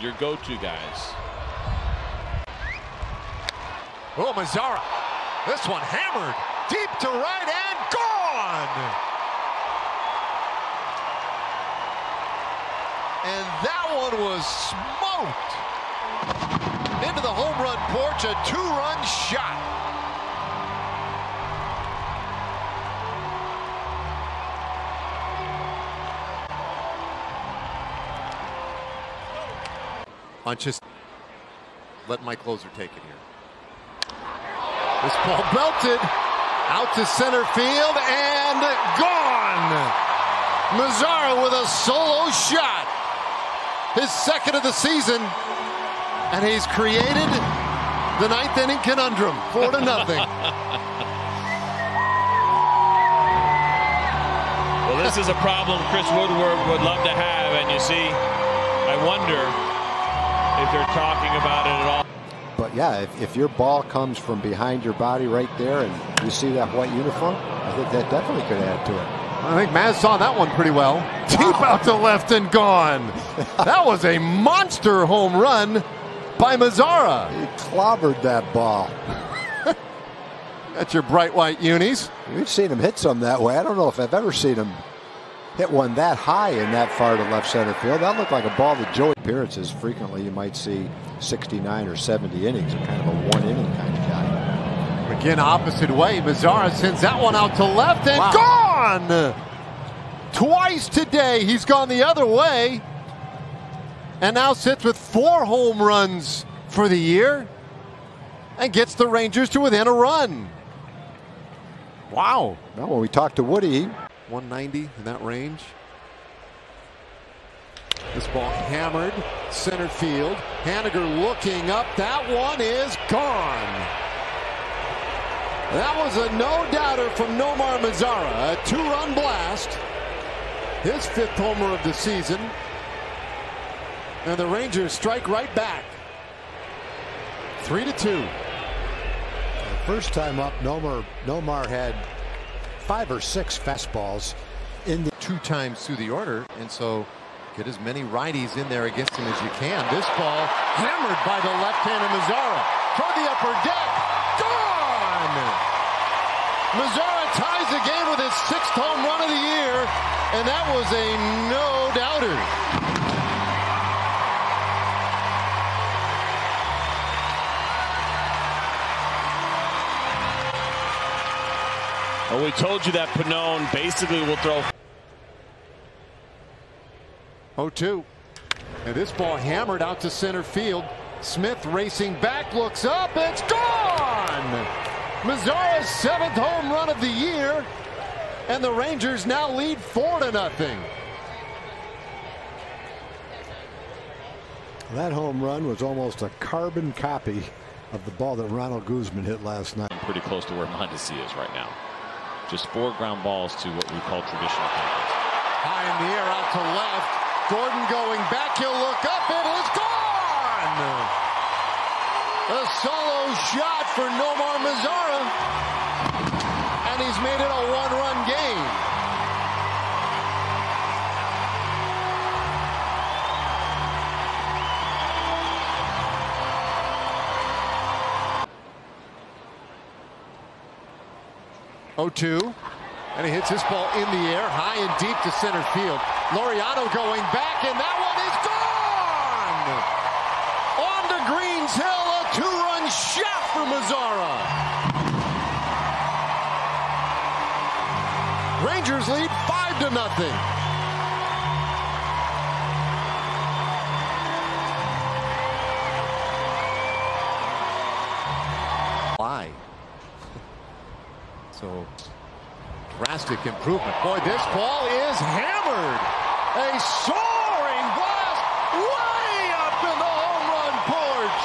your go-to guys. Oh, Mazara. This one hammered deep to right and gone. And that one was smoked into the home run porch, a two-run shot. On just let my closer take it here. This ball belted out to center field and gone. Mazara with a solo shot. His second of the season. And he's created the ninth inning conundrum. Four to nothing. Well, this is a problem Chris Woodward would love to have, and you see, I wonder if they're talking about it at all. But yeah, if, if your ball comes from behind your body right there and you see that white uniform, I think that definitely could add to it. I think Maz saw that one pretty well. Deep out to left and gone. that was a monster home run by Mazara. He clobbered that ball. That's your bright white unis. We've seen him hit some that way. I don't know if I've ever seen him hit one that high and that far to left center field. That looked like a ball that Joey appearances frequently you might see 69 or 70 innings, a kind of a one inning kind of guy. Again, opposite way. Mazara sends that one out to left and wow. gone. Twice today, he's gone the other way and now sits with four home runs for the year and gets the Rangers to within a run. Wow. Well, when we talked to Woody, 190 in that range. This ball hammered center field. Haniger looking up. That one is gone. That was a no-doubter from Nomar Mazara. A two-run blast. His fifth homer of the season. And the Rangers strike right back. Three to two. First time up, Nomar, Nomar had five or six fastballs in the two times through the order, and so get as many righties in there against him as you can. This ball hammered by the left-handed Mazara toward the upper deck. Gone! Mazara ties the game with his sixth home run of the year, and that was a no-doubter. We told you that Pannone basically will throw. 0-2. And this ball hammered out to center field. Smith racing back, looks up, it's gone! Mazara's seventh home run of the year, and the Rangers now lead four to nothing. That home run was almost a carbon copy of the ball that Ronald Guzman hit last night. Pretty close to where Mondesi is right now. Just four ground balls to what we call traditional conference. High in the air out to left. Gordon going back. He'll look up. It is gone. A solo shot for Nomar Mazara. And he's made it a one-run 0-2. And he hits his ball in the air, high and deep to center field. Laureano going back, and that one is gone! On to Greene's Hill, a two-run shot for Mazara. Rangers lead 5 to nothing. Drastic improvement. Boy, this ball is hammered. A soaring blast way up in the home run porch.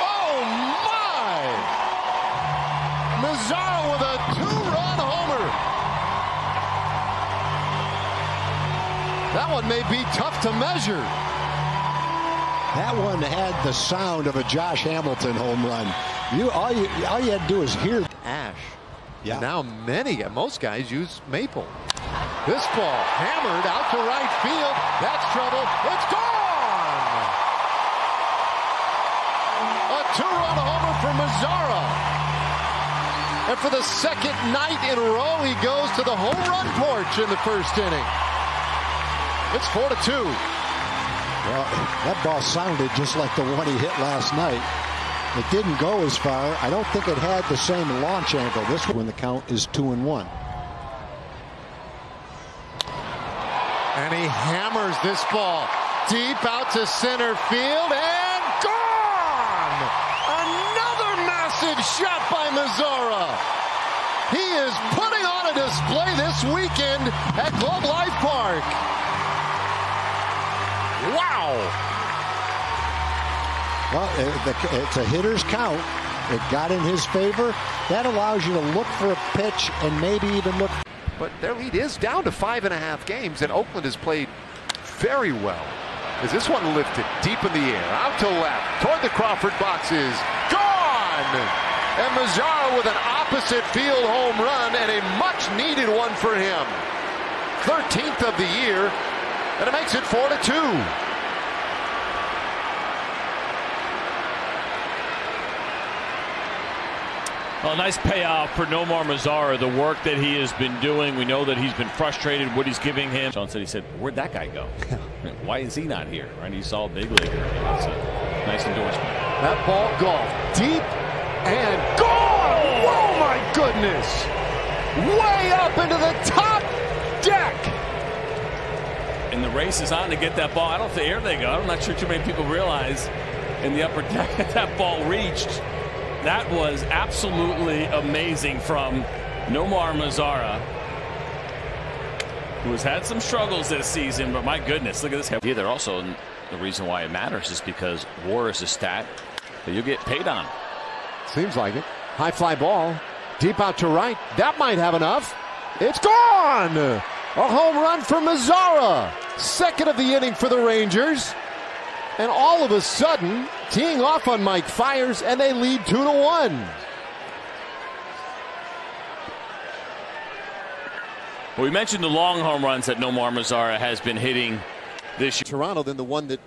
Oh my! Mazara with a two-run homer. That one may be tough to measure. That one had the sound of a Josh Hamilton home run. You all you all you had to do is hear ash. Yeah. Now many, most guys use maple. This ball hammered out to right field. That's trouble. It's gone. A two-run homer for Mazara. And for the second night in a row, he goes to the home run porch in the first inning. It's four to two. Well, that ball sounded just like the one he hit last night. It didn't go as far. I don't think it had the same launch angle. This one, when the count is two and one. And he hammers this ball deep out to center field and gone! Another massive shot by Mazara. He is putting on a display this weekend at Globe Life Park. Wow! Well, uh, uh, it's a hitter's count. It got in his favor. That allows you to look for a pitch and maybe even look. But their lead is down to five and a half games, and Oakland has played very well. As this one lifted deep in the air, out to left, toward the Crawford boxes, gone! And Mazara with an opposite field home run and a much needed one for him. 13th of the year, and it makes it 4 to 2. Well, nice payoff for Nomar Mazara, the work that he has been doing. We know that he's been frustrated what he's giving him. Sean said he said, where'd that guy go? Why is he not here? Right? He saw a big leaguer. It's a nice endorsement. That ball golf deep and gone! Oh my goodness! Way up into the top deck! And the race is on to get that ball. I don't think, here they go. I'm not sure too many people realize in the upper deck that that ball reached. That was absolutely amazing from Nomar Mazara, who has had some struggles this season, but my goodness, look at this. Yeah, they're also the reason why it matters is because WAR is a stat that you get paid on. Seems like it. High fly ball, deep out to right. That might have enough. It's gone! A home run for Mazara. Second of the inning for the Rangers. And all of a sudden, teeing off on Mike Fiers, and they lead 2 to 1. Well, we mentioned the long home runs that Nomar Mazara has been hitting this year. Toronto than the one that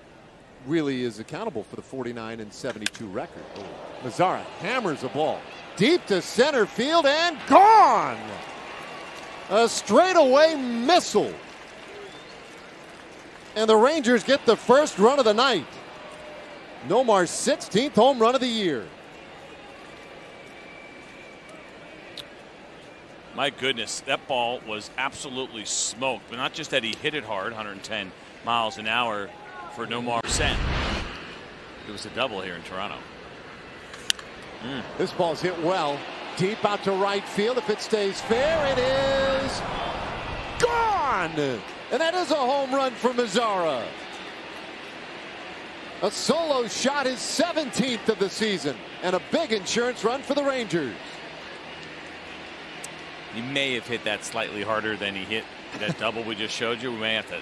really is accountable for the 49 and 72 record. Mazara hammers a ball deep to center field and gone. A straightaway missile. And the Rangers get the first run of the night. Nomar's 16th home run of the year. My goodness, that ball was absolutely smoked. But not just that he hit it hard, 110 miles an hour for Nomar Sen. It was a double here in Toronto. Mm. This ball's hit well. Deep out to right field. If it stays fair, it is gone. And that is a home run for Mazara. A solo shot, his 17th of the season, and a big insurance run for the Rangers. He may have hit that slightly harder than he hit that double we just showed you. We may have to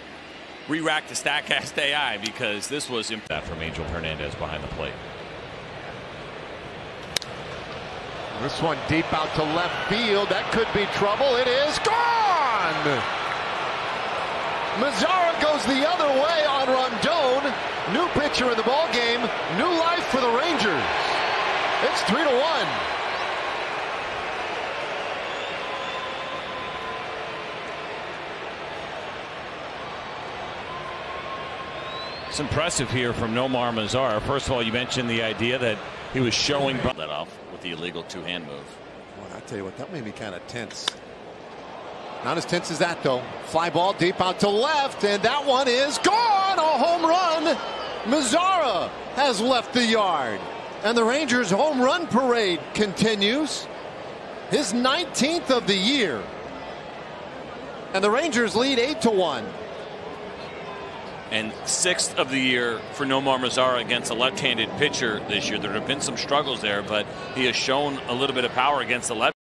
re-rack the StatCast AI because this was that from Angel Hernandez behind the plate. This one deep out to left field. That could be trouble. It is gone! Mazara goes the other way on Rondon. New pitcher in the ball game. New life for the Rangers. It's three to one. It's impressive here from Nomar Mazara. First of all, you mentioned the idea that he was showing that off with the illegal two-hand move. Well, I tell you what, that made me kind of tense. Not as tense as that, though. Fly ball deep out to left, and that one is gone. A home run. Mazara has left the yard. And the Rangers' home run parade continues. His 19th of the year. And the Rangers lead 8 to 1. And sixth of the year for Nomar Mazara against a left-handed pitcher this year. There have been some struggles there, but he has shown a little bit of power against the left.